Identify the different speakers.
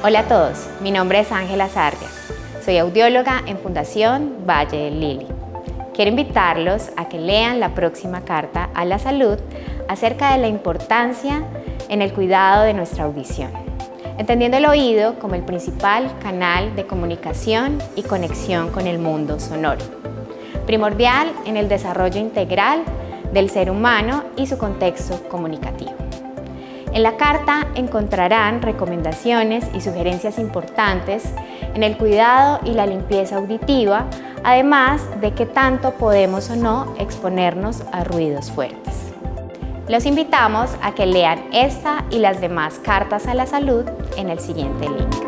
Speaker 1: Hola a todos, mi nombre es Ángela Sardia. Soy audióloga en Fundación Valle del Lili. Quiero invitarlos a que lean la próxima carta a la salud acerca de la importancia en el cuidado de nuestra audición, entendiendo el oído como el principal canal de comunicación y conexión con el mundo sonoro, primordial en el desarrollo integral del ser humano y su contexto comunicativo. En la carta encontrarán recomendaciones y sugerencias importantes en el cuidado y la limpieza auditiva, además de qué tanto podemos o no exponernos a ruidos fuertes. Los invitamos a que lean esta y las demás cartas a la salud en el siguiente link.